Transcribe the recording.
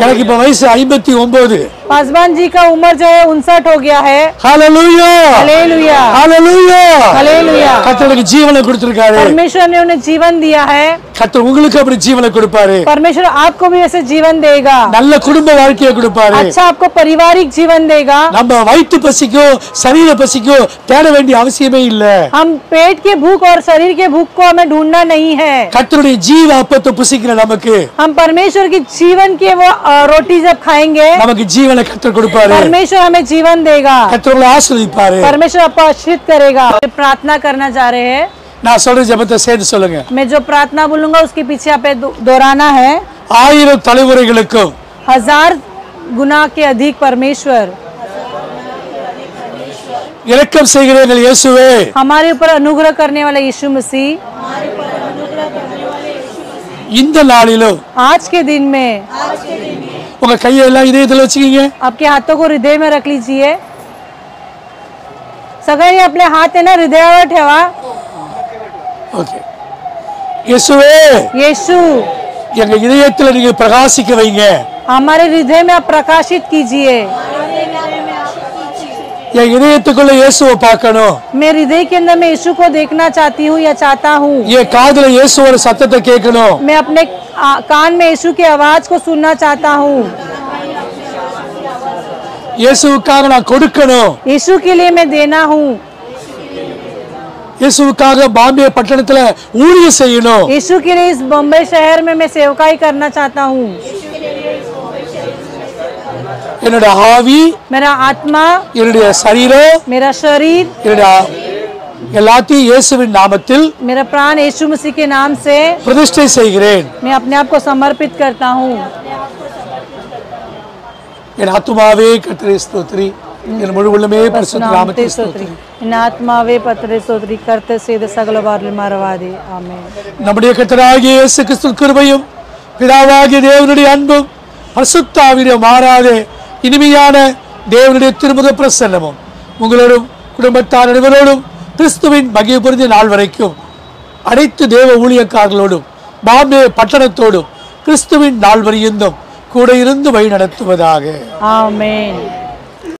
எனக்கு இப்ப வயசு ஐம்பத்தி ஒன்பது पासवान जी का उम्र जो है उनसठ हो गया है ஹalleluya हालेलुया ஹalleluya हालेलुया கர்த்தருக்கு ஜீவனை கொடுத்திருக்காரு परमेश्वर ने उन्हें जीवन दिया है கர்த்தர் உங்களுக்கு அப்படி ஜீவனை கொடுப்பாரு परमेश्वर आपको भी ऐसे जीवन देगा நல்ல குடும்ப வாழ்க்கையை கொடுப்பாரு अच्छा आपको पारिवारिक जीवन देगा நம்ம வயிற்று பசிக்கோ சரீர பசிக்கோ தேட வேண்டிய அவசியமே இல்ல हम पेट के भूख और शरीर के भूख को हमें ढूंढना नहीं है கர்த்தருடைய ஜீவ அப்பத்தை புசிக்கிற நமக்கு हम परमेश्वर की जीवन की वो अ, रोटी जब खाएंगे நமக்கு ஜீவனை கர்த்தர் கொடுப்பாரு परमेश्वर हमें जीवन देगा கர்த்தர்களை ஆசீர்வதிப்பாரு परमेश्वर आपको आश्रित करेगा प्रार्थना करना चाह रहे हैं நான் சொல்ற ஜெபத்தை சேர்த்து சொல்லுங்க मैं जो प्रार्थना बोलूंगा उसके पीछे आप दो- दोहराना है ஆயிரம் தலைமுறைகளுக்கும் हजार गुना के अधिक परमेश्वर இரக்கம் செய்கிற எங்கள் இயேசுவே हमारे ऊपर अनुग्रह करने वाला यीशु मसीह இந்த நாளிலும் आज के दिन में உங்க கையை எல்லாம் இதயத்துல வச்சுக்கீங்க आपके हाथों को हृदय में रख लीजिए सगळ्यांनी आपले हात आहे ना हृदयावर ठेवा ஓகே இயேசுவே यीशु எங்க இதயத்துல நீங்க பிரகாசிக்க வைங்க हमारे हृदय में आप प्रकाशित कीजिए என் இதயத்துக்குள்ள இயேசுவை பார்க்கணும் मैं हृदय के अंदर मैं यीशु को देखना चाहती हूँ या चाहता हूँ என் காதுல இயேசுவோட சத்தத்தை கேட்கணும் मैं अपने आ- कान में यीशु की आवाज को सुनना चाहता हूँ இயேசுவுக்காக நான் கொடுக்கணும் यीशु के लिए मैं देना हूँ இயேசுவுக்காக பாம்பே பட்டணத்துல ஊழியம் செய்யணும் यीशु के लिए इस बम्बई शहर में मैं सेवकाई करना चाहता हूँ என்னோட ஆவி मेरा आत्मा என்னுடைய சரீரம் मेरा शरीर என்னுடைய எல்லாத்தையும் இயேசுவின் நாமத்தில் मेरा प्राण यीशु मसीह के नाम से பிரதிஷ்டை செய்கிறேன் मैं अपने आप को समर्पित करता हूँ என் ஆத்துமாவே கத்திரை ஸ்தோத்ரி என் முழு உள்ளமே பரிசுத்த नामते நாமத்தை स्तोत्री ஸ்தோத்ரி इन आत्मावे पत्रे स्तोत्री करते सीधे सगल बार मारवा दे आमेन நம்முடைய கத்தராகிய இயேசு கிறிஸ்து கிருபையும் பிதாவாகிய தேவனுடைய அன்பும் பரிசுத்தாவிடைய மாறாதே இனிமையான தேவனுடைய திருமுக பிரசன்னமும் உங்களோடும் குடும்பத்தார் அனைவரோடும் கிறிஸ்துவின் மகிழ்புரிந்த நாள் வரைக்கும் அனைத்து தேவ ஊழியக்காரர்களோடும் பாம்பே பட்டணத்தோடும் கிறிஸ்துவின் நாள் கூட இருந்து வழி நடத்துவதாக. ஆமேன்.